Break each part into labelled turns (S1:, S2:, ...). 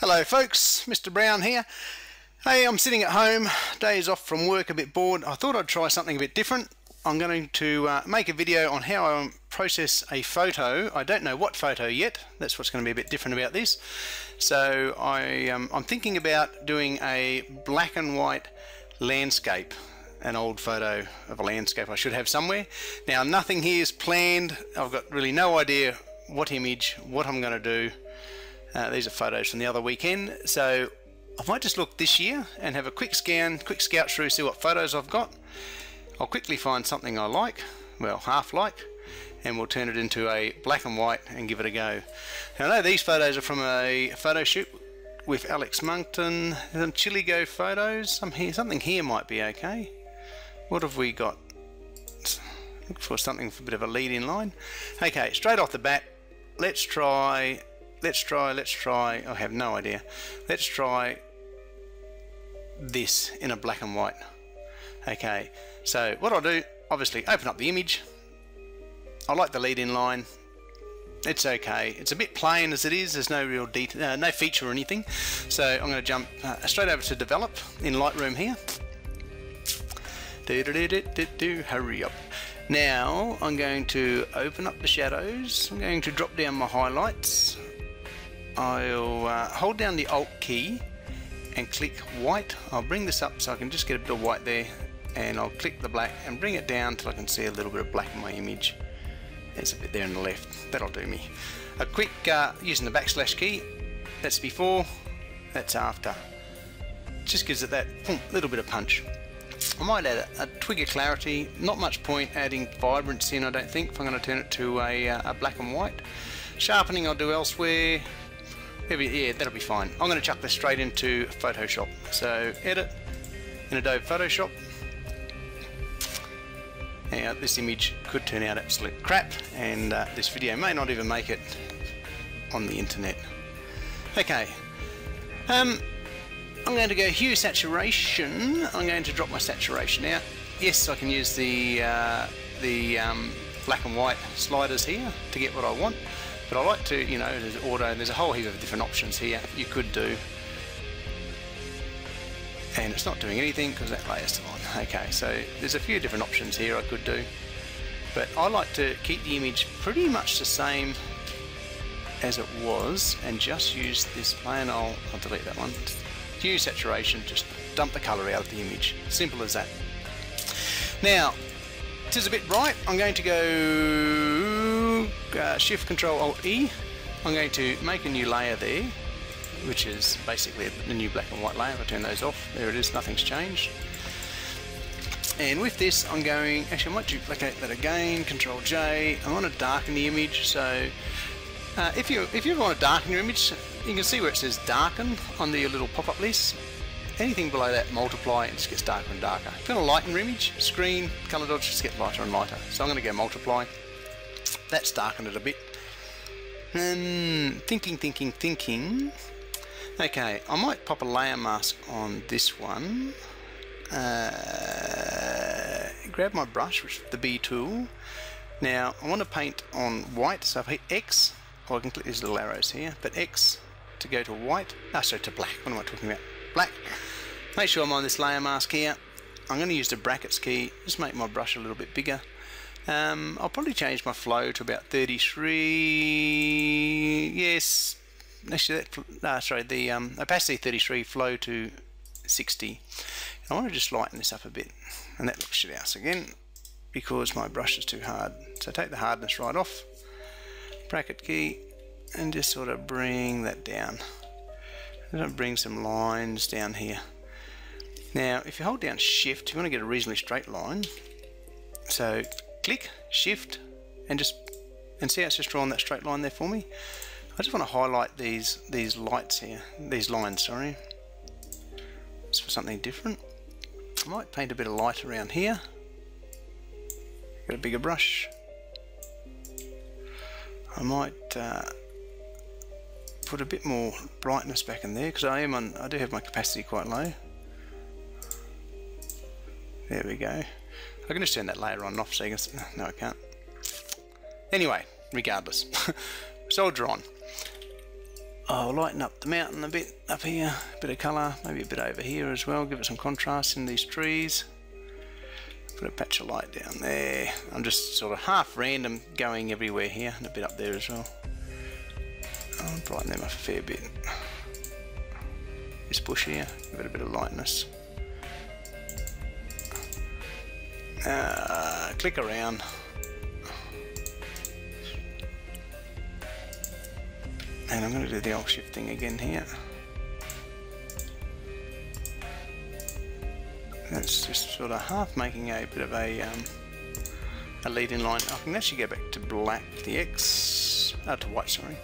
S1: Hello folks, Mr Brown here. Hey, I'm sitting at home, days off from work, a bit bored. I thought I'd try something a bit different. I'm going to uh, make a video on how I process a photo. I don't know what photo yet, that's what's going to be a bit different about this. So I, um, I'm thinking about doing a black and white landscape an old photo of a landscape I should have somewhere. Now nothing here is planned, I've got really no idea what image, what I'm going to do. Uh, these are photos from the other weekend, so I might just look this year and have a quick scan, quick scout through, see what photos I've got. I'll quickly find something I like, well half like, and we'll turn it into a black and white and give it a go. Now I know these photos are from a photo shoot with Alex Monkton, some Chiligo photos, some here, something here might be okay. What have we got? Look for something for a bit of a lead in line. Okay, straight off the bat, let's try, let's try, let's try, I have no idea. Let's try this in a black and white. Okay, so what I'll do, obviously open up the image. I like the lead in line. It's okay. It's a bit plain as it is. There's no real detail, uh, no feature or anything. So I'm going to jump uh, straight over to develop in Lightroom here. Do, do, do, do, do, hurry up. Now I'm going to open up the shadows. I'm going to drop down my highlights. I'll uh, hold down the Alt key and click white. I'll bring this up so I can just get a bit of white there and I'll click the black and bring it down till I can see a little bit of black in my image. There's a bit there on the left. That'll do me. A quick uh, using the backslash key. That's before. That's after. Just gives it that little bit of punch. I might add a, a, twig of clarity, not much point adding vibrance in I don't think if I'm going to turn it to a, uh, a black and white. Sharpening I'll do elsewhere, Maybe, yeah that'll be fine. I'm going to chuck this straight into Photoshop. So edit in Adobe Photoshop. Now this image could turn out absolute crap and uh, this video may not even make it on the internet. Okay, um, I'm going to go hue saturation. I'm going to drop my saturation out. Yes, I can use the uh, the um, black and white sliders here to get what I want. But I like to, you know, there's auto, and there's a whole heap of different options here you could do. And it's not doing anything because that layer's still on. Okay, so there's a few different options here I could do. But I like to keep the image pretty much the same as it was and just use this plain old, I'll delete that one, hue saturation, just dump the colour out of the image. Simple as that. Now, it is a bit bright. I'm going to go uh, Shift Control Alt E. I'm going to make a new layer there, which is basically a new black and white layer. I turn those off, there it is, nothing's changed. And with this, I'm going, actually I might duplicate that again, Control J. I want to darken the image, so uh, if you if you want to darken your image, you can see where it says darken on the little pop-up list. Anything below that multiply and it just gets darker and darker. If you want to lighten your image, screen, colour dodge just get lighter and lighter. So I'm going to go multiply. That's darkened it a bit. Um, thinking, thinking, thinking. Okay, I might pop a layer mask on this one. Uh, grab my brush, which is the B tool. Now, I want to paint on white, so if I hit X, or I can click these little arrows here, but X to go to white, ah, sorry, to black, what am I talking about? Black. Make sure I'm on this layer mask here. I'm going to use the brackets key, just make my brush a little bit bigger. Um, I'll probably change my flow to about 33, yes, actually that, sorry, the um, opacity 33, flow to 60. I want to just lighten this up a bit, and that looks shit house again, because my brush is too hard. So take the hardness right off, bracket key, and just sort of bring that down. And bring some lines down here. Now, if you hold down shift, you want to get a reasonably straight line. So click, shift, and just and see how it's just drawn that straight line there for me. I just want to highlight these these lights here, these lines, sorry. It's for something different. I might paint a bit of light around here. Get a bigger brush. I might uh, put a bit more brightness back in there because I am on I do have my opacity quite low there we go I can just turn that layer on and off so you can see. no I can't anyway regardless soldier on I'll lighten up the mountain a bit up here, a bit of colour, maybe a bit over here as well, give it some contrast in these trees. Put a patch of light down there. I'm just sort of half random going everywhere here and a bit up there as well. I'll brighten them up a fair bit. This bush here, give it a bit of lightness. Uh, click around. And I'm going to do the alt shift thing again here. That's just sort of half making a bit of a, um, a leading line. I can actually go back to black, the X, uh, to white, sorry.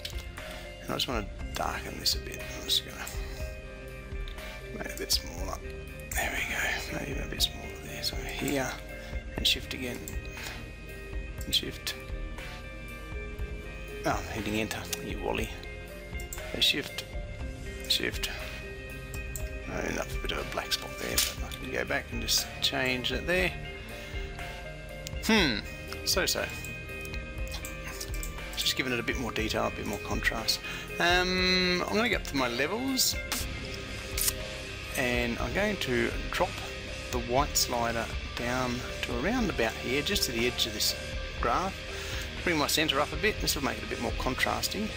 S1: And I just want to darken this a bit. I'm just going to make it a bit smaller. There we go, maybe a bit smaller there. So here, and shift again, and shift. Oh, I'm hitting enter, you wally shift, shift. I end up a bit of a black spot there, but I can go back and just change it there. Hmm, so-so. Just giving it a bit more detail, a bit more contrast. Um, I'm going to go up to my levels, and I'm going to drop the white slider down to around about here, just to the edge of this graph. Bring my center up a bit, this will make it a bit more contrasting.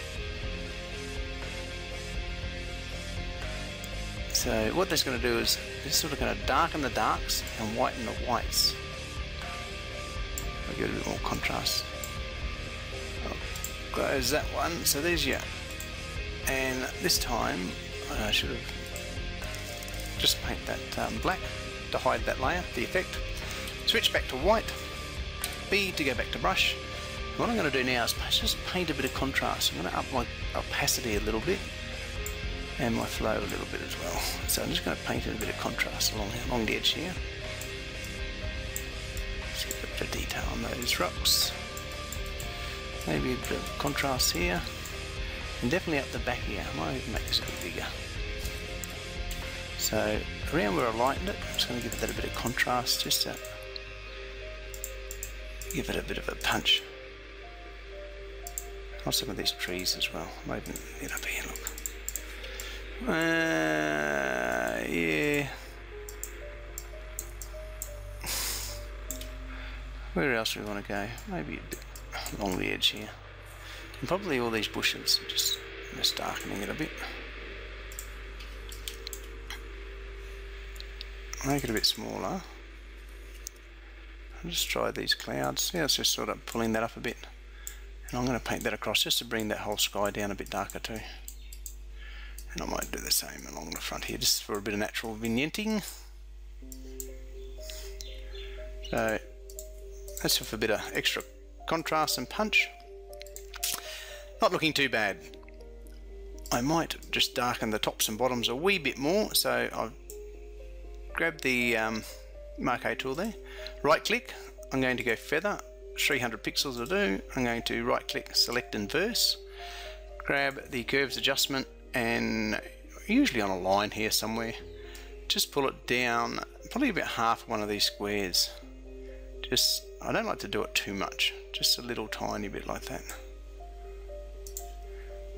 S1: So what that's going to do is this sort of going to darken the darks and whiten the whites. I'll give it a bit more contrast. I'll close that one. So there's your. And this time I should have just paint that um, black to hide that layer, the effect. Switch back to white. B to go back to brush. what I'm going to do now is just paint a bit of contrast. I'm going to up my opacity a little bit and my flow a little bit as well. So I'm just going to paint in a bit of contrast along, along the edge here. Just get a bit of detail on those rocks. Maybe a bit of contrast here. And definitely up the back here. I might make this a bit bigger. So around where I lightened it, I'm just going to give that a bit of contrast just to give it a bit of a punch. On some of these trees as well. I might even get up here, look. Uh, yeah. Where else do we want to go? Maybe a bit along the edge here. And probably all these bushes, just, just darkening it a bit. Make it a bit smaller. I'll just try these clouds. Yeah, it's just sort of pulling that up a bit. And I'm going to paint that across just to bring that whole sky down a bit darker too. And I might do the same along the front here just for a bit of natural vignetting. So that's for a bit of extra contrast and punch. Not looking too bad. I might just darken the tops and bottoms a wee bit more. So I've grabbed the um, Marquee tool there. Right click. I'm going to go feather. 300 pixels will do. I'm going to right click, select inverse. Grab the curves adjustment and usually on a line here somewhere just pull it down probably about half one of these squares just I don't like to do it too much just a little tiny bit like that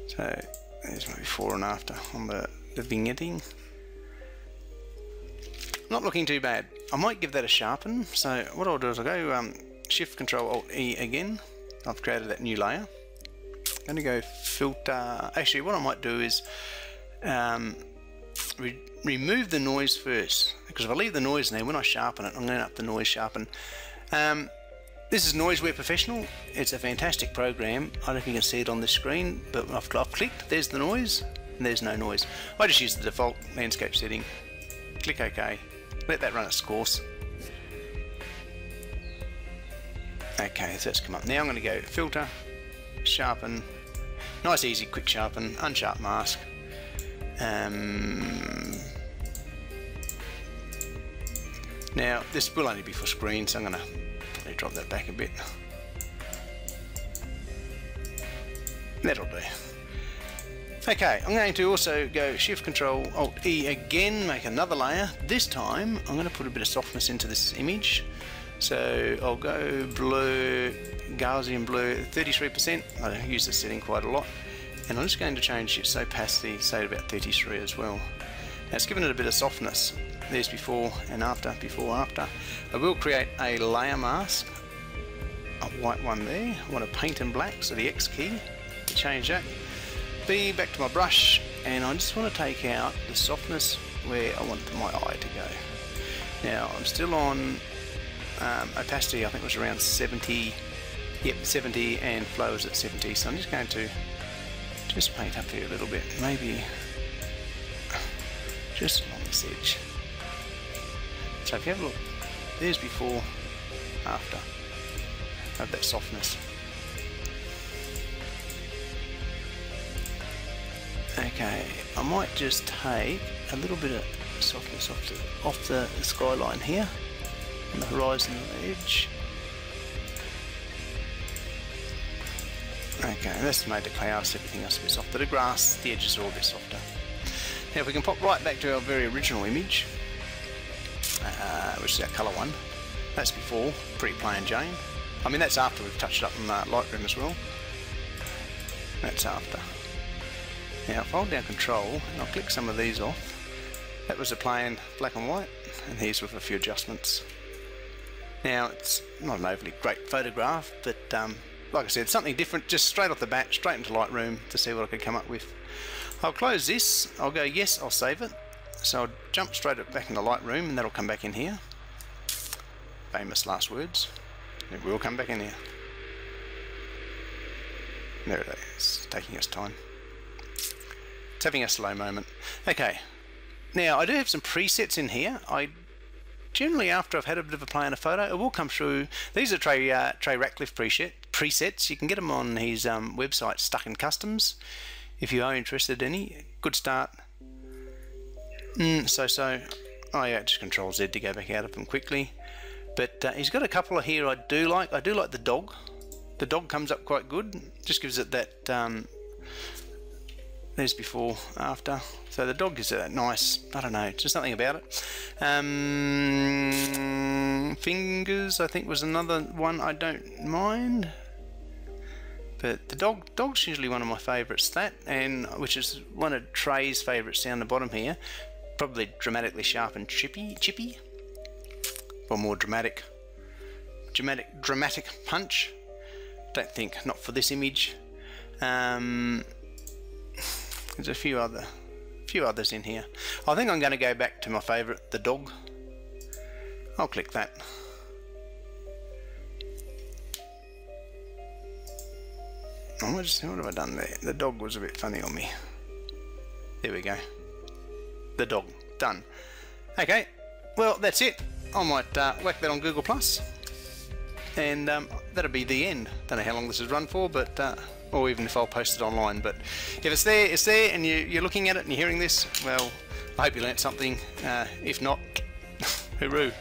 S1: so there's my before and after on the, the vignetting not looking too bad I might give that a sharpen so what I'll do is I'll go um, shift control alt E again I've created that new layer I'm going to go filter. Actually, what I might do is um, re remove the noise first. Because if I leave the noise in there, when I sharpen it, I'm going to up the noise sharpen. Um, this is Noiseware Professional. It's a fantastic program. I don't know if you can see it on the screen, but I've, I've clicked. There's the noise, and there's no noise. I just use the default landscape setting. Click OK. Let that run its course. Okay, so that's come up. Now I'm going to go filter, sharpen, nice easy quick sharpen, unsharp mask. Um, now this will only be for screen so I'm going to probably drop that back a bit. That'll do. Okay, I'm going to also go Shift Control Alt E again, make another layer. This time I'm going to put a bit of softness into this image. So I'll go blur Gaussian blur 33%. I use this setting quite a lot. and I'm just going to change its opacity say about 33 as well now it's given it a bit of softness there's before and after before after I will create a layer mask a white one there I want to paint in black so the X key change that B back to my brush and I just want to take out the softness where I want my eye to go. Now I'm still on um, opacity I think it was around 70 yep 70 and flow is at 70 so I'm just going to just paint up here a little bit maybe just along this edge. So if you have a look there's before after have that softness okay I might just take a little bit of softness off the, off the skyline here on the horizon edge. Okay, that's made the clouds, everything else a bit softer. The grass, the edges are all a bit softer. Now if we can pop right back to our very original image, uh, which is our colour one, that's before, pretty plain Jane. I mean that's after we've touched up in uh, Lightroom as well. That's after. Now if I hold down control and I'll click some of these off, that was a plain black and white, and here's with a few adjustments. Now, it's not an overly great photograph, but um, like I said, something different, just straight off the bat, straight into Lightroom to see what I could come up with. I'll close this, I'll go yes, I'll save it. So I'll jump straight back into Lightroom and that'll come back in here. Famous last words. It will come back in here. There it is, taking us time. It's having a slow moment. Okay, now I do have some presets in here. I generally after I've had a bit of a play on a photo, it will come through. These are Trey, uh, Trey Ratcliff preset, presets. You can get them on his um, website, Stuck in Customs, if you are interested in any. Good start. Mm, so, so. Oh yeah, just Control Z to go back out of them quickly. But uh, he's got a couple of here I do like. I do like the dog. The dog comes up quite good. Just gives it that um, there's before, after. So the dog is a nice, I don't know, just something about it. Um, fingers, I think, was another one I don't mind. But the dog, dog's usually one of my favourites. That, and which is one of Trey's favourites down the bottom here. Probably dramatically sharp and chippy, chippy. Or more dramatic, dramatic, dramatic punch. Don't think, not for this image. Um, there's a few other few others in here. I think I'm going to go back to my favourite, the dog. I'll click that. Oh, what have I done there? The dog was a bit funny on me. There we go. The dog. Done. Okay, well that's it. I might uh, whack that on Google Plus, and um, that'll be the end. Don't know how long this has run for, but uh, or even if I'll post it online. But if it's there, it's there, and you, are looking at it and you're hearing this, well, I hope you learnt something. Uh, if not, hooroo.